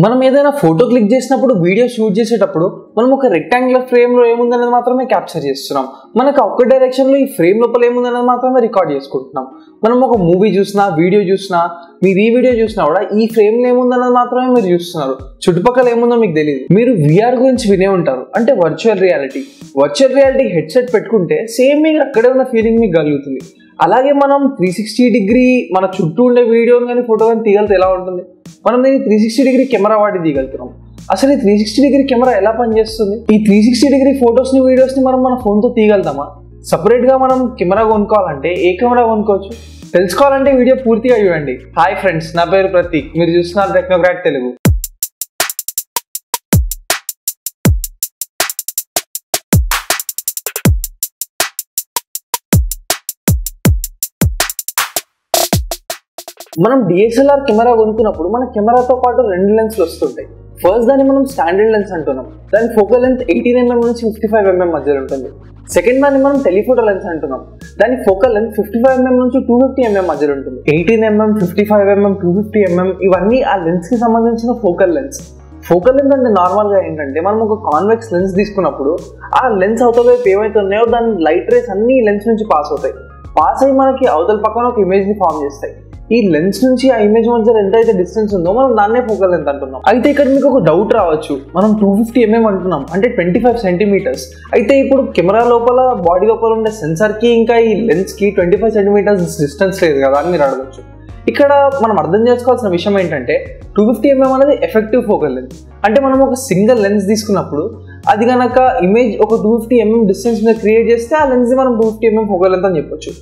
మనం ఏదైనా photo click చేసినప్పుడు వీడియో షూట్ చేసేటప్పుడు మనం ఒక రెక్టాంగులర్ ఫ్రేమ్లో ఏముందనేది మాత్రమే క్యాప్చర్ చేస్తున్నాం. మనకు ఒక్క డైరెక్షన్లో ఈ ఫ్రేమ్ లోపల ఏముందనేది మాత్రమే రికార్డ్ చేసుకుంటున్నాం. మనం ఒక మూవీ చూసినా వీడియో చూసినా మీరు ఈ వీడియో చూసినా కూడా ఈ ఫ్రేమ్లో ఏముందన్నది మాత్రమే మీరు చూస్తున్నారు. చుట్టుపక్కల ఏముందో మీకు తెలియదు మీరు విఆర్ గురించి వినే ఉంటారు. అంటే virtual reality virtual reality headset పెట్టుకుంటే సేమ్ మీకు అక్కడే ఉన్న ఫీలింగ్ మీకు కలుగుతుంది. అలాగే మనం త్రీ సిక్స్టీ డిగ్రీ మన చుట్టూ ఉండే వీడియోని కానీ ఫోటో కానీ తీయగలితే ఎలా ఉంటుంది? మనం దీన్ని త్రీ సిక్స్టీ డిగ్రీ కెమెరా వాడి తీయగలుగుతున్నాం. అసలు ఈ త్రీ సిక్స్టీ డిగ్రీ కెమెరా ఎలా పనిచేస్తుంది? ఈ త్రీ సిక్స్టీ డిగ్రీ ఫొటోస్ని వీడియోస్ని మనం మన ఫోన్తో తీయగలుగుతామా? సపరేట్గా మనం కెమెరా కొనుక్కోవాలంటే ఏ కెమెరా కొనుక్కోవచ్చు? తెలుసుకోవాలంటే వీడియో పూర్తిగా చూడండి. హాయ్ ఫ్రెండ్స్ నా పేరు ప్రతీక్. మీరు చూస్తున్నారు టెక్నోక్రాట్ తెలుగు మనం డిఎస్ఎల్ఆర్ కెమెరా కొనుక్కున్నప్పుడు మన కెమెరాతో పాటు రెండు లెన్స్లు వస్తుంటాయి. ఫస్ట్ దాన్ని మనం స్టాండర్డ్ లెన్స్ అంటున్నాం. దాని ఫోకల్ లెంత్ ఎయిటీన్ ఎంఎం నుంచి ఫిఫ్టీ ఫైవ్ ఎంఎం మధ్యలో ఉంటుంది. సెకండ్ దాన్ని మనం టెలిఫోటో లెన్స్ అంటున్నాం. దాని focal length fifty five mm నుంచి టూ ఫిఫ్టీ ఎంఎం మధ్యలో ఉంటుంది. Eighteen mm fifty five mm two fifty mm ఇవన్నీ ఆ లెన్స్కి సంబంధించిన ఫోకల్ లెన్స్ ఫోకల్ లెన్స్ అంటే నార్మల్గా ఏంటంటే మనం ఒక కాన్వెక్స్ లెన్స్ తీసుకున్నప్పుడు ఆ లెన్స్ అవతల వైపు దాని లైట్ రేస్ అన్ని లెన్స్ నుంచి పాస్ అవుతాయి. పాస్ అయ్యి మనకి అవతల పక్కన ఒక ఇమేజ్ని ఫామ్ చేస్తాయి. ఈ లెన్స్ నుంచి ఆ ఇమేజ్ మధ్య అయితే డిస్టెన్స్ ఉందో మనం దాన్నే ఫోకల్ లెంత్ అంటున్నాం. అయితే ఇక్కడ మీకు ఒక డౌట్ రావచ్చు. మనం టూ ఫిఫ్టీ ఎంఎం అంటున్నాం. అంటే ట్వంటీ ఫైవ్ సెంటీమీటర్స్ అయితే ఇప్పుడు కెమెరా లోపల బాడీ లోపల ఉండే సెన్సార్కి ఇంకా ఈ లెన్స్కి ట్వంటీ ఫైవ్ సెంటీమీటర్స్ డిస్టెన్స్ లేదు కదా అని మీరు అడగచ్చు. ఇక్కడ మనం అర్థం చేసుకోవాల్సిన విషయం ఏంటంటే టూ ఫిఫ్టీ ఎంఎం అనేది ఎఫెక్టివ్ ఫోకల్ లెన్స్ అంటే మనం ఒక సింగిల్ లెన్స్ తీసుకున్నప్పుడు అది కనుక ఇమేజ్ ఒక టూ ఫిఫ్టీ ఎంఎం డిస్టెన్స్ మీద క్రియేట్ చేస్తే ఆ లెన్స్ మనం two fifty mm focal length అని చెప్పొచ్చు.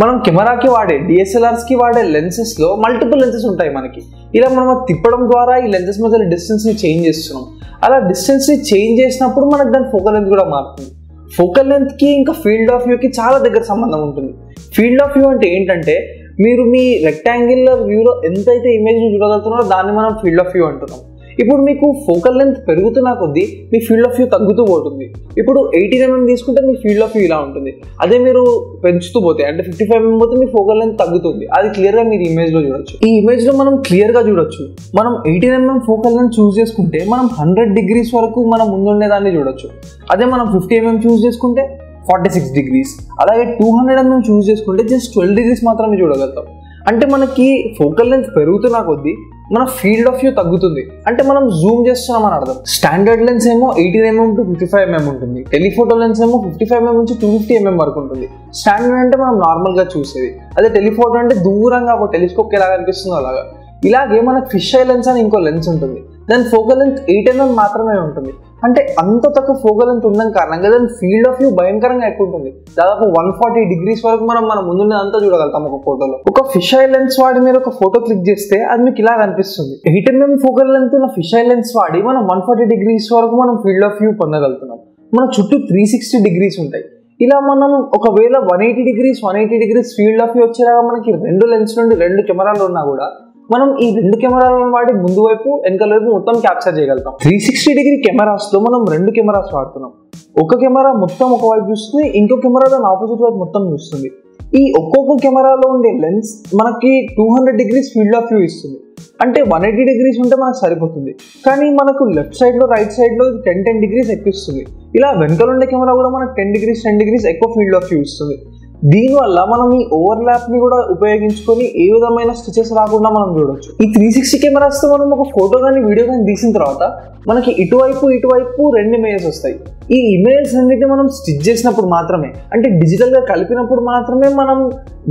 మనం కెమెరాకి వాడే డిఎస్ఎల్ఆర్స్కి వాడే లెన్సెస్లో మల్టిపుల్ లెన్సెస్ ఉంటాయి మనకి. ఇలా మనం తిప్పడం ద్వారా ఈ లెన్సెస్ మధ్య డిస్టెన్స్ని చేంజ్ చేస్తున్నాం. అలా డిస్టెన్స్ని చేంజ్ చేసినప్పుడు మనకు దాని ఫోకల్ లెంత్ కూడా మారుతుంది. ఫోకల్ లెంత్కి ఇంకా ఫీల్డ్ ఆఫ్ వ్యూకి చాలా దగ్గర సంబంధం ఉంటుంది. ఫీల్డ్ ఆఫ్ వ్యూ అంటే ఏంటంటే మీరు మీ రెక్టాంగిల్ వ్యూలో ఎంతైతే ఇమేజ్ని చూడగలుగుతున్నారో దాన్ని మనం ఫీల్డ్ ఆఫ్ వ్యూ అంటున్నాం. ఇప్పుడు మీకు ఫోకల్ లెంత్ పెరుగుతున్న కొద్దీ మీ ఫీల్డ్ ఆఫ్ వ్యూ తగ్గుతూ పోతుంది. ఇప్పుడు ఎయిటీన్ ఎంఎం mm తీసుకుంటే మీ ఫీల్డ్ ఆఫ్ వ్యూ ఇలా ఉంటుంది. అదే మీరు పెంచుతూ పోతే అంటే ఫిఫ్టీ ఫైవ్ ఎంఎం పోతే మీ ఫోకల్ లెంత్ తగ్గుతుంది. అది క్లియర్గా మీరు ఇమేజ్లో చూడొచ్చు. ఈ ఇమేజ్లో మనం క్లియర్గా చూడొచ్చు. మనం eighteen mm focal length choose చేసుకుంటే మనం హండ్రెడ్ డిగ్రీస్ వరకు మనం ముందుండేదాన్ని చూడొచ్చు. అదే మనం ఫిఫ్టీ ఎంఎం చూస్ చేసుకుంటే ఫార్టీ సిక్స్ డిగ్రీస్ అలాగే టూ హండ్రెడ్ ఎంఎం చూస్ చేసుకుంటే జస్ట్ ట్వెల్వ్ డిగ్రీస్ మాత్రమే చూడగలుగుతాం. అంటే మనకి ఫోకల్ లెంత్ పెరుగుతున్న కొద్దీ మన ఫీల్డ్ ఆఫ్ వ్యూ తగ్గుతుంది. అంటే మనం జూమ్ చేస్తున్నాం అని అర్థం. స్టాండర్డ్ లెన్స్ ఏమో eighteen mm to fifty five mm ఉంటుంది. టెలిఫోటో లెన్స్ ఏమో ఫిఫ్టీ ఫైవ్ ఎంఎం నుంచి టూ ఫిఫ్టీ ఎంఎం వరకు ఉంటుంది. స్టాండర్డ్ అంటే మనం నార్మల్గా చూసేది. అదే టెలిఫోటో అంటే దూరంగా ఒక టెలిస్కోప్ ఎలా కనిపిస్తుందో అలాగా. ఇలాగే మనకు ఫిష్ ఐ లెన్స్ అని ఇంకో లెన్స్ ఉంటుంది. దాని ఫోకల్ లెంత్ ఎయిట్ ఎంఎం మాత్రమే ఉంటుంది. అంటే అంత తక్కువ ఫోకల్ లెంత్ ఉండడం కారణంగా దాని ఫీల్డ్ ఆఫ్ వ్యూ భయంకరంగా ఎక్కువ ఉంటుంది. దాదాపు వన్ ఫార్టీ డిగ్రీస్ వరకు మనం మన ముందున్నదంతా చూడగలుగుతాం ఒక ఫోటోలో ఒక ఫిష్ ఐ లెన్స్ వాడి మీరు ఒక ఫోటో క్లిక్ చేస్తే అది మీకు ఇలా కనిపిస్తుంది. ఎయిట్ ఎంఎం ఫోకల్ లెంత్ ఉన్న ఫిష్ ఐ లెన్స్ వాడి మనం వన్ ఫార్టీ డిగ్రీస్ వరకు మనం ఫీల్డ్ ఆఫ్ వ్యూ పొందగలుగుతున్నాం. మన చుట్టూ త్రీ సిక్స్టీ డిగ్రీస్ ఉంటాయి. ఇలా మనం ఒకవేళ one eighty degrees one eighty degrees field of view వచ్చేలాగా మనకి రెండు లెన్స్ నుండి రెండు కెమెరాలు ఉన్నా కూడా మనం ఈ రెండు కెమెరాలను వాడి ముందు వైపు వెనకాల వైపు మొత్తం క్యాప్చర్ చేయగలుగుతాం. త్రీ సిక్స్టీ డిగ్రీ కెమెరాస్లో మనం రెండు కెమెరాస్ వాడుతున్నాం. ఒక కెమెరా మొత్తం ఒక వైపు చూస్తుంది ఇంకో కెమెరా దాని ఆపోజిట్ వైపు మొత్తం చూస్తుంది. ఈ ఒక్కొక్క కెమెరాలో ఉండే లెన్స్ మనకి two hundred degrees field of view ఇస్తుంది. అంటే వన్ ఎయిటీ డిగ్రీస్ ఉంటే మనకు సరిపోతుంది. కానీ మనకు లెఫ్ట్ సైడ్లో రైట్ సైడ్లో టెన్ టెన్ డిగ్రీస్ ఎక్కువ ఇస్తుంది. ఇలా వెనుకలు ఉండే కెమెరా కూడా మనకు టెన్ డిగ్రీస్ టెన్ డిగ్రీస్ ఎక్కువ ఫీల్డ్ ఆఫ్ వ్యూ ఇస్తుంది. దీనివల్ల మనం ఈ ఓవర్ ల్యాప్ని కూడా ఉపయోగించుకొని ఏ విధమైన స్టిచెస్ రాకుండా మనం చూడొచ్చు. ఈ త్రీ సిక్స్టీ కెమెరాస్తో మనం ఒక ఫోటో కానీ వీడియో కానీ తీసిన తర్వాత మనకి ఇటువైపు ఇటువైపు రెండు ఇమేజెస్ వస్తాయి. ఈ ఇమేజెస్ అన్నిటిని మనం స్టిచ్ చేసినప్పుడు మాత్రమే అంటే డిజిటల్గా కలిపినప్పుడు మాత్రమే మనం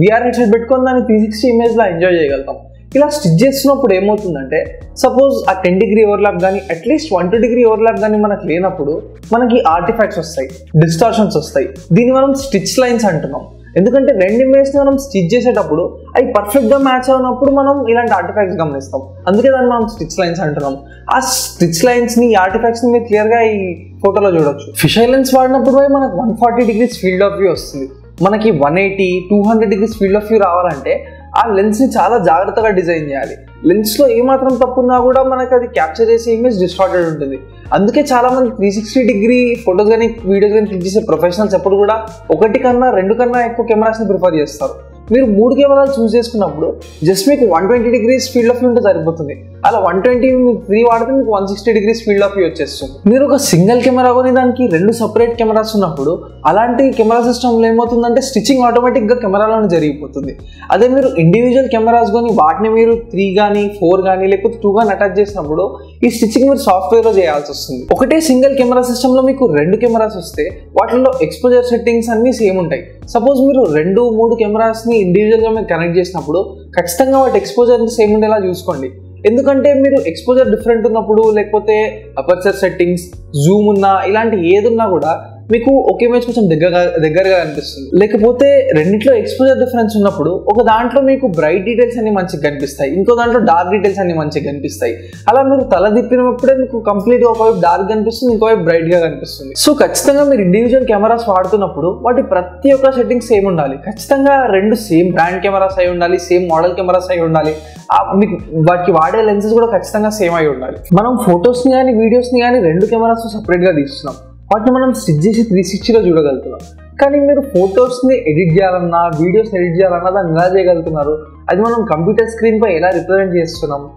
విఆర్ హెడ్సెట్ పెట్టుకొని దాన్ని త్రీ సిక్స్టీ ఇమేజ్లో ఎంజాయ్ చేయగలుగుతాం. ఇలా స్టిచ్ చేస్తున్నప్పుడు ఏమవుతుందంటే సపోజ్ ఆ టెన్ డిగ్రీ ఓవర్లాప్ కానీ at least one two degree overlap కానీ మనకు లేనప్పుడు మనకి ఆర్టిఫాక్ట్స్ వస్తాయి డిస్టార్షన్స్ వస్తాయి. దీన్ని మనం స్టిచ్ లైన్స్ అంటున్నాం. ఎందుకంటే రెండు ఇమేజ్ని మనం స్టిచ్ చేసేటప్పుడు అవి పర్ఫెక్ట్గా మ్యాచ్ అయినప్పుడు మనం ఇలాంటి ఆర్టిఫాక్ట్స్ గమనిస్తాం. అందుకే దాన్ని మనం స్టిచ్ లైన్స్ అంటున్నాం. ఆ స్టిచ్ లైన్స్ని ఈ ఆర్టిఫాక్ట్స్ని మీరు క్లియర్గా ఈ ఫోటోలో చూడొచ్చు. ఫిషర్ లెన్స్ వాడినప్పుడు మనకు one forty degrees field of view వస్తుంది. మనకి one eighty two hundred degrees field of view రావాలంటే ఆ లెన్స్ని చాలా జాగ్రత్తగా డిజైన్ చేయాలి. లెన్స్లో ఏమాత్రం తప్పున్నా కూడా మనకి అది క్యాప్చర్ చేసే ఇమేజ్ డిస్టార్టెడ్ ఉంటుంది. అందుకే చాలా మంది త్రీ సిక్స్టీ డిగ్రీ ఫొటోస్ కానీ వీడియోస్ కానీ క్లిక్ చేసే ప్రొఫెషనల్స్ ఎప్పుడు కూడా ఒకటి కన్నా రెండు కన్నా ఎక్కువ కెమెరాస్ని ప్రిఫర్ చేస్తారు. మీరు మూడు కెమెరాలు చూస్ చేసుకున్నప్పుడు జస్ట్ మీకు one twenty degrees field of ఉంటే సరిపోతుంది. అలా వన్ ట్వంటీ త్రీ వాడితే మీకు one sixty degrees field of view వచ్చేస్తుంది. మీరు ఒక సింగిల్ కెమెరా కొని దానికి రెండు సపరేట్ కెమెరాస్ ఉన్నప్పుడు అలాంటి కెమెరా సిస్టమ్లో ఏమవుతుందంటే స్టిచ్చింగ్ ఆటోమేటిక్గా కెమెరాలోనే జరిగిపోతుంది. అదే మీరు ఇండివిజువల్ కెమెరాస్ కొని వాటిని మీరు త్రీ కానీ ఫోర్ కానీ లేకపోతే టూ కానీ అటాచ్ చేసినప్పుడు ఈ స్టిచ్చింగ్ మీరు సాఫ్ట్వేర్లో చేయాల్సి వస్తుంది. ఒకటే సింగిల్ కెమెరా సిస్టమ్లో మీకు రెండు కెమెరాస్ వస్తే వాటిల్లో ఎక్స్పోజర్ సెట్టింగ్స్ అన్నీ సేమ్ ఉంటాయి. సపోజ్ మీరు రెండు మూడు కెమెరాస్ని ఇండివిజువల్గా మీరు కనెక్ట్ చేసినప్పుడు ఖచ్చితంగా వాటి ఎక్స్పోజర్ సేమ్ ఉండేలా చూసుకోండి. ఎందుకంటే మీరు ఎక్స్పోజర్ డిఫరెంట్ ఉన్నప్పుడు లేకపోతే అపర్చర్ సెట్టింగ్స్ జూమ్ ఉన్నా ఇలాంటి ఏదున్నా కూడా మీకు ఒకే మ్యాచ్ కొంచెం దగ్గరగా దగ్గరగా అనిపిస్తుంది. లేకపోతే రెండిట్లో ఎక్స్పోజర్ డిఫరెన్స్ ఉన్నప్పుడు ఒక దాంట్లో మీకు బ్రైట్ డీటెయిల్స్ అన్ని మంచిగా కనిపిస్తాయి. ఇంకో దాంట్లో డార్క్ డీటెయిల్స్ అన్ని మంచిగా కనిపిస్తాయి. అలా మీరు తల తిప్పినప్పుడే మీకు కంప్లీట్ ఒకవైపు డార్క్ కనిపిస్తుంది ఇంకోవైపు బ్రైట్గా కనిపిస్తుంది. సో ఖచ్చితంగా మీరు ఇండివిజువల్ కెమెరాస్ వాడుతున్నప్పుడు వాటి ప్రతి ఒక్క సెట్టింగ్ సేమ్ ఉండాలి. ఖచ్చితంగా రెండు సేమ్ బ్రాండ్ కెమెరాస్ అయి ఉండాలి సేమ్ మోడల్ కెమెరాస్ అయి ఉండాలి. మీకు వాటికి వాడే లెన్సెస్ కూడా ఖచ్చితంగా సేమ్ అయి ఉండాలి. మనం ఫొటోస్ని కానీ వీడియోస్ని కానీ రెండు కెమెరాస్ సపరేట్గా తీస్తున్నాం. వాటిని మనం స్టిచ్ చేసి త్రీ సిక్స్టీలో చూడగలుగుతున్నాం. కానీ మీరు ఫొటోస్ని ఎడిట్ చేయాలన్నా వీడియోస్ ఎడిట్ చేయాలన్నా దాన్ని ఎలా చేయగలుగుతున్నారు? అది మనం కంప్యూటర్ స్క్రీన్పై ఎలా రిప్రజెంట్ చేస్తున్నాం?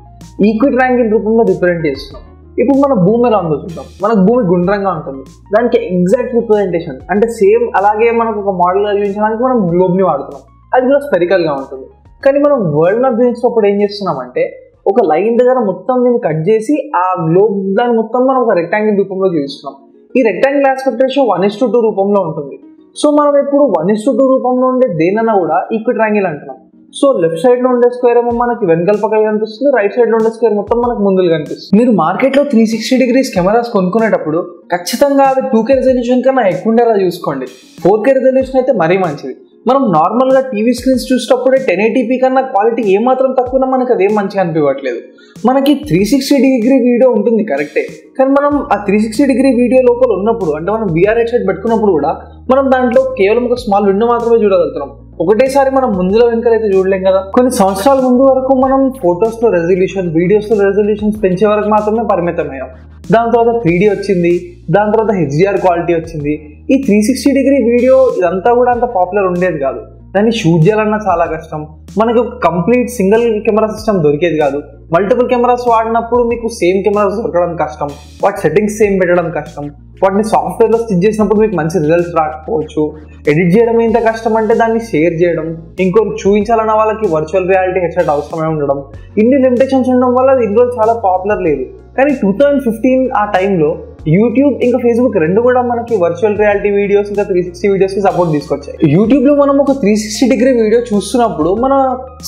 ఈక్విట్ ర్యాంకింగ్ రూపంలో రిప్రజెంట్ చేస్తున్నాం. ఇప్పుడు మన భూమి ఎలా ఉందో చూద్దాం. మనకు భూమి గుండ్రంగా ఉంటుంది. దానికి ఎగ్జాక్ట్ రిప్రజెంటేషన్ అంటే సేమ్ అలాగే మనకు ఒక మోడల్ చూపించడానికి మనం గ్లోబ్ని వాడుతున్నాం. అది కూడా స్పెరికల్గా ఉంటుంది. కానీ మనం వరల్డ్ మ్యాప్ చూపించినప్పుడు ఏం చేస్తున్నామంటే ఒక లైన్ దగ్గర మొత్తం దీన్ని కట్ చేసి ఆ గ్లోబ్ దాన్ని మొత్తం మనం ఒక రెక్టాంగిల్ రూపంలో చూపిస్తున్నాం. ఈ rectangle aspect ratio one is to two రూపంలో ఉంటుంది. సో మనం ఇప్పుడు వన్ ఇస్ టు టూ రూపంలో ఉండే దేనన్నా కూడా ఈక్విట్ ట్రాంగిల్ అంటున్నాం. సో లెఫ్ట్ సైడ్లో ఉండే స్క్వేర్ ఏమో మనకి వెనకల పక్కన కనిపిస్తుంది రైట్ సైడ్లో ఉండే స్క్వేర్ మొత్తం మనకు ముందులు కనిపిస్తుంది. మీరు మార్కెట్లో త్రీ సిక్స్టీ డిగ్రీస్ కెమెరాస్ కొనుక్కునేటప్పుడు ఖచ్చితంగా అవి టూ కే రెజల్యూషన్ కన్నా ఎక్కువ ఉండేలా చూసుకోండి. ఫోర్ కే రెజల్యూషన్ అయితే మరీ మంచిది. మనం నార్మల్గా టీవీ స్క్రీన్స్ చూసేటప్పుడే టెన్ ఎయిటీపీ కన్నా క్వాలిటీ ఏమాత్రం తక్కువ మనకి అదేం మంచిగా అనిపించట్లేదు మనకి త్రీ సిక్స్టీ డిగ్రీ వీడియో ఉంటుంది కరెక్టే కానీ మనం ఆ త్రీ సిక్స్టీ డిగ్రీ వీడియో లోపల ఉన్నప్పుడు అంటే మనం బీఆర్ హెడ్సెట్ పెట్టుకున్నప్పుడు కూడా మనం దాంట్లో కేవలం ఒక స్మాల్ విండో మాత్రమే చూడగలుగుతున్నాం. ఒకటేసారి మనం ముందులో వెనకాలైతే చూడలేం కదా? కొన్ని సంవత్సరాల ముందు వరకు మనం ఫొటోస్లో రెజల్యూషన్ వీడియోస్లో రెజల్యూషన్స్ పెంచే వరకు మాత్రమే పరిమితమయ్యాం. దాని తర్వాత త్రీడీ వచ్చింది దాని తర్వాత హెచ్డిఆర్ క్వాలిటీ వచ్చింది. ఈ త్రీ సిక్స్టీ డిగ్రీ వీడియో ఇదంతా కూడా అంత పాపులర్ ఉండేది కాదు. దాన్ని షూట్ చేయాలన్నా చాలా కష్టం. మనకి ఒక కంప్లీట్ సింగిల్ కెమెరా సిస్టమ్ దొరికేది కాదు. మల్టిపుల్ కెమెరాస్ వాడినప్పుడు మీకు సేమ్ కెమెరాస్ దొరకడం కష్టం. వాటి సెట్టింగ్స్ సేమ్ పెట్టడం కష్టం. వాటిని సాఫ్ట్వేర్లో స్టిచ్ చేసినప్పుడు మీకు మంచి రిజల్ట్స్ రాకపోవచ్చు. ఎడిట్ చేయడం ఎంత కష్టం అంటే దాన్ని షేర్ చేయడం. ఇంకొకరు చూపించాలన్న వాళ్ళకి వర్చువల్ రియాలిటీ హెడ్సెట్ అవసరమే ఉండడం. ఇన్ని లిమిటేషన్స్ ఉండడం వల్ల ఇందులో చాలా పాపులర్ లేదు. కానీ టూ థౌజండ్ ఫిఫ్టీన్ ఆ టైంలో యూట్యూబ్ ఇంకా ఫేస్బుక్ రెండు కూడా మనకి వర్చువల్ రియాలిటీ వీడియోస్ ఇంకా త్రీ సిక్స్టీ వీడియోస్కి సపోర్ట్ తీసుకొచ్చాయి. యూట్యూబ్లో మనం ఒక త్రీ సిక్స్టీ డిగ్రీ వీడియో చూస్తున్నప్పుడు మన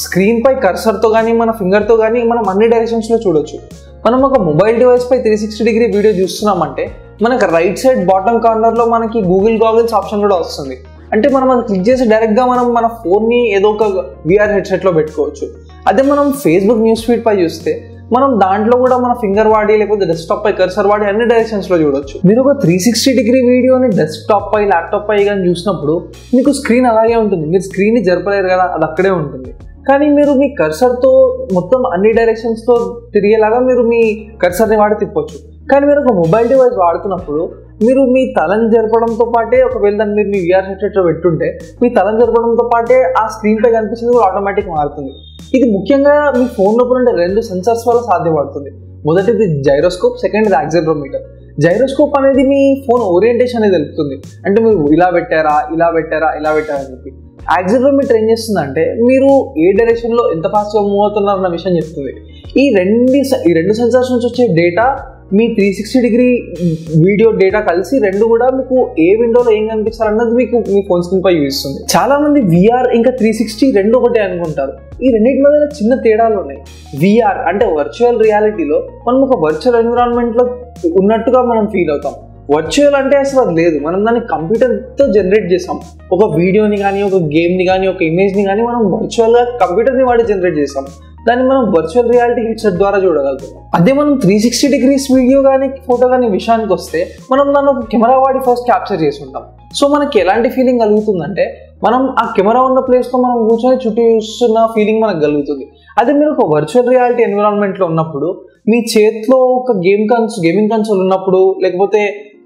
స్క్రీన్ పై కర్సర్తో కానీ మన ఫింగర్తో కానీ మనం అన్ని డైరెక్షన్స్లో చూడొచ్చు. మనం ఒక మొబైల్ డివైస్ పై త్రీ సిక్స్టీ డిగ్రీ వీడియో చూస్తున్నామంటే మనకి రైట్ సైడ్ బాటమ్ కార్నర్లో మనకి గూగుల్ గాగుల్స్ ఆప్షన్ కూడా వస్తుంది. అంటే మనం అది క్లిక్ చేసి డైరెక్ట్గా మనం మన ఫోన్ని ఏదో ఒక విఆర్ హెడ్సెట్లో పెట్టుకోవచ్చు. అదే మనం ఫేస్బుక్ న్యూస్ ఫీడ్ పై చూస్తే మనం దాంట్లో కూడా మన ఫింగర్ వాడి లేకపోతే డెస్క్టాప్ పై కర్సర్ వాడి అన్ని డైరెక్షన్స్లో చూడొచ్చు. మీరు ఒక త్రీ సిక్స్టీ డిగ్రీ వీడియోని డెస్క్టాప్ పై ల్యాప్టాప్ పై కానీ చూసినప్పుడు మీకు స్క్రీన్ అలాగే ఉంటుంది. మీరు స్క్రీన్ని జరపలేరు కదా అది అక్కడే ఉంటుంది. కానీ మీరు మీ కర్సర్తో మొత్తం అన్ని డైరెక్షన్స్తో తిరిగేలాగా మీరు మీ కర్సర్ని వాడి తిప్పొచ్చు. కానీ మీరు ఒక మొబైల్ డివైస్ వాడుతున్నప్పుడు మీరు మీ తలని జరపడంతో పాటే ఒకవేళ దాన్ని మీరు మీ విఆర్ హెడ్సెట్లో పెట్టుంటే మీ తలని జరపడంతో పాటే ఆ స్క్రీన్ పై కనిపించేది కూడా ఆటోమేటిక్ మారుతుంది. ఇది ముఖ్యంగా మీ ఫోన్ లోపల ఉండే రెండు సెన్సార్స్ వల్ల సాధ్యపడుతుంది. మొదటిది జైరోస్కోప్ సెకండ్ యాక్సిలరోమీటర్ జైరోస్కోప్ అనేది మీ ఫోన్ ఓరియంటేషన్ అనేది తెలుపుతుంది. అంటే మీరు ఇలా పెట్టారా ఇలా పెట్టారా ఇలా పెట్టారా అని చెప్పి. యాక్సిలరోమీటర్ ఏం చేస్తుందంటే మీరు ఏ డైరెక్షన్లో ఎంత ఫాస్ట్గా మూవ్ అవుతున్నారన్న విషయం చెప్తుంది. ఈ రెండు ఈ రెండు సెన్సార్స్ నుంచి వచ్చే డేటా మీ three sixty degree video data కలిసి రెండు కూడా మీకు ఏ విండోలో ఏం కనిపించాలన్నది మీకు మీ ఫోన్ స్క్రీన్ పై చూపిస్తుంది. చాలా మంది విఆర్ ఇంకా త్రీ సిక్స్టీ రెండు ఒకటే అనుకుంటారు. ఈ రెండింటి మధ్య చిన్న తేడాలు ఉన్నాయి. విఆర్ అంటే వర్చువల్ రియాలిటీలో మనం ఒక వర్చువల్ ఎన్విరాన్మెంట్లో ఉన్నట్టుగా మనం ఫీల్ అవుతాం. వర్చువల్ అంటే అసలు అది లేదు. మనం దాన్ని కంప్యూటర్తో జనరేట్ చేసాం ఒక వీడియోని కానీ ఒక గేమ్ని కానీ ఒక ఇమేజ్ని కానీ మనం వర్చువల్గా కంప్యూటర్ని వాడి జనరేట్ చేసాం దాన్ని మనం వర్చువల్ రియాలిటీ హెడ్సెట్ ద్వారా చూడగలుగుతాం. అదే మనం త్రీ సిక్స్టీ డిగ్రీస్ వీడియో కానీ ఫోటో కానీ విషయానికి వస్తే మనం దాన్ని ఒక కెమెరా వాడి ఫస్ట్ క్యాప్చర్ చేసి ఉంటాం సో మనకి ఎలాంటి ఫీలింగ్ కలుగుతుందంటే మనం ఆ కెమెరా ఉన్న ప్లేస్లో మనం కూర్చొని చుట్టూ చూస్తున్న ఫీలింగ్ మనకు కలుగుతుంది. అదే మీరు ఒక వర్చువల్ రియాలిటీ ఎన్విరాన్మెంట్లో ఉన్నప్పుడు మీ చేతిలో ఒక గేమ్ కన్స్ గేమింగ్ కన్సోల్ ఉన్నప్పుడు లేకపోతే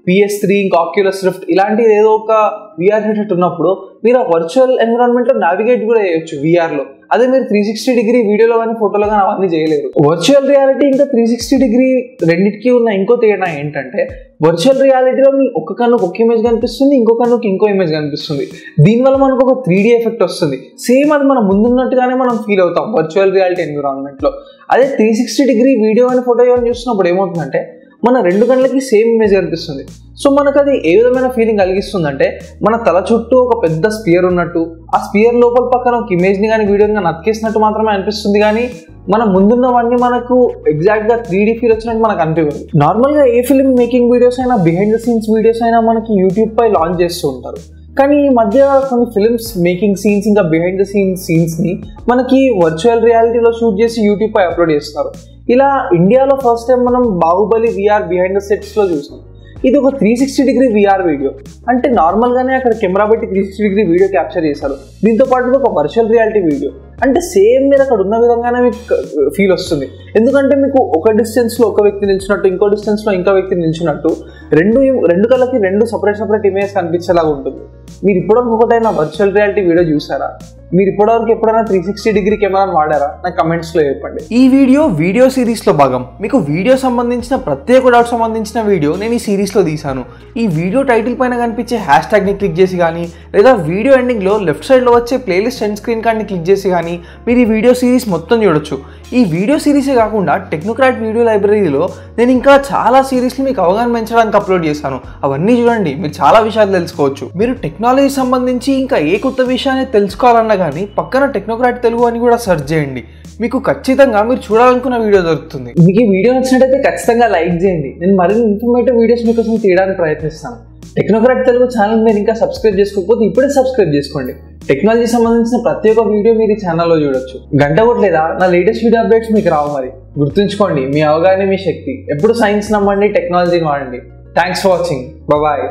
పిఎస్ త్రీ ఇంకా ఆక్యులస్ రిఫ్ట్ ఇలాంటి ఏదో ఒక విఆర్ హెడ్సెట్ ఉన్నప్పుడు మీరు ఆ వర్చువల్ ఎన్విరాన్మెంట్లో నావిగేట్ కూడా చేయొచ్చు విఆర్లో అదే మీరు త్రీ సిక్స్టీ డిగ్రీ వీడియోలో కానీ ఫోటోలో కానీ అవన్నీ చేయలేరు. వర్చువల్ రియాలిటీ ఇంకా త్రీ సిక్స్టీ డిగ్రీ రెండింటికి ఉన్న ఇంకో తేడా ఏంటంటే వర్చువల్ రియాలిటీలో మీ ఒక్క కన్నుకు ఒక ఇమేజ్ కనిపిస్తుంది ఇంకో కన్నుకి ఇంకో ఇమేజ్ కనిపిస్తుంది. దీనివల్ల మనకు ఒక త్రీ ఎఫెక్ట్ వస్తుంది. సేమ్ అది మనం ముందున్నట్టుగానే మనం ఫీల్ అవుతాం వర్చువల్ రియాలిటీ ఎన్విరాన్మెంట్లో అదే త్రీ సిక్స్టీ డిగ్రీ వీడియో అని ఫోటో అని చూసినప్పుడు ఏమవుతుందంటే మన రెండు గంటలకి సేమ్ ఇమేజ్ కనిపిస్తుంది సో మనకు అది ఏ విధమైన ఫీలింగ్ కలిగిస్తుందంటే మన తల చుట్టూ ఒక పెద్ద స్పియర్ ఉన్నట్టు ఆ స్పియర్ లోపల పక్కన ఒక ఇమేజ్ని కానీ వీడియోని కానీ అతికేసినట్టు మాత్రమే అనిపిస్తుంది కానీ మన ముందున్నవన్నీ మనకు ఎగ్జాక్ట్గా త్రీ డీ ఫీల్ వచ్చినట్టు మనకు అనిపించదు నార్మల్గా ఏ ఫిల్మ్ మేకింగ్ వీడియోస్ అయినా బిహైండ్ ద సీన్స్ వీడియోస్ అయినా మనకి యూట్యూబ్ పై లాంచ్ చేస్తూ ఉంటారు. కానీ ఈ మధ్య కొన్ని ఫిలిమ్స్ మేకింగ్ సీన్స్ ఇంకా బిహైండ్ ద సీన్స్ సీన్స్ని మనకి వర్చువల్ రియాలిటీలో షూట్ చేసి యూట్యూబ్ పై అప్లోడ్ చేస్తున్నారు ఇలా ఇండియాలో ఫస్ట్ టైం మనం బాహుబలి విఆర్ బిహైండ్ ద సెట్స్లో చూసాం. ఇది ఒక three sixty degree VR video అంటే నార్మల్గానే అక్కడ కెమెరా పెట్టి three sixty degree video capture చేశారు. దీంతో పాటు ఒక వర్చువల్ రియాలిటీ వీడియో అంటే సేమ్ మీరు అక్కడ ఉన్న విధంగానే మీకు uh, ఫీల్ వస్తుంది. ఎందుకంటే మీకు ఒక డిస్టెన్స్లో ఒక వ్యక్తి నిల్చున్నట్టు ఇంకో డిస్టెన్స్లో ఇంకో వ్యక్తి నిల్చున్నట్టు రెండు రెండు కళ్ళకి రెండు సపరేట్ సపరేట్ ఇమేజ్ కనిపించేలాగా ఉంటుంది. మీరు ఇప్పటికొకటైనా వర్చువల్ రియాలిటీ వీడియో చూసారా? మీరు ఇప్పటివరకు ఎప్పుడైనా త్రీ సిక్స్టీ డిగ్రీ కెమెరాని వాడారా? నాకు కమెంట్స్లో చెప్పండి. ఈ వీడియో వీడియో సిరీస్లో భాగం. మీకు వీడియో సంబంధించిన ప్రత్యేక డౌట్ సంబంధించిన వీడియో నేను ఈ సిరీస్లో తీశాను. ఈ వీడియో టైటిల్ పైన కనిపించే హ్యాష్ ట్యాగ్ని క్లిక్ చేసి కానీ లేదా వీడియో ఎండింగ్లో లెఫ్ట్ సైడ్లో వచ్చే ప్లేలిస్ట్ ఎండ్ స్క్రీన్ కార్డ్ని క్లిక్ చేసి కానీ మీరు ఈ వీడియో సిరీస్ మొత్తం చూడొచ్చు. ఈ వీడియో సిరీసే కాకుండా టెక్నోక్రాట్ వీడియో లైబ్రరీలో నేను ఇంకా చాలా సిరీస్ని మీకు అవగాహన పెంచడానికి అప్లోడ్ చేశాను. అవన్నీ చూడండి మీరు చాలా విషయాలు తెలుసుకోవచ్చు. మీరు టెక్నాలజీ సంబంధించి ఇంకా ఏ కొత్త విషయాన్ని తెలుసుకోవాలన్నా కానీ పక్కన టెక్నోక్రాట్ తెలుగు అని కూడా సెర్చ్ చేయండి. మీకు ఖచ్చితంగా మీరు చూడాలనుకున్న వీడియో దొరుకుతుంది. మీకు ఈ వీడియో నచ్చినట్టయితే ఖచ్చితంగా లైక్ చేయండి. నేను మరిన్ని ఇన్ఫర్మేటివ్ వీడియోస్ మీకోసం తీయడానికి ప్రయత్నిస్తాను. టెక్నోక్రాట్ తెలుగు ఛానల్ మీరు ఇంకా సబ్స్క్రైబ్ చేసుకోకపోతే ఇప్పుడే సబ్స్క్రైబ్ చేసుకోండి. టెక్నాలజీ సంబంధించిన ప్రతి ఒక్క వీడియో మీరు ఛానల్లో చూడొచ్చు. గంట కొట్టలేదా? నా లేటెస్ట్ వీడియో అప్డేట్స్ మీకు రావు మరి. గుర్తుంచుకోండి మీ అవగాహన మీ శక్తి. ఎప్పుడు సైన్స్ నమ్మండి టెక్నాలజీని వాడండి. Thanks for watching bye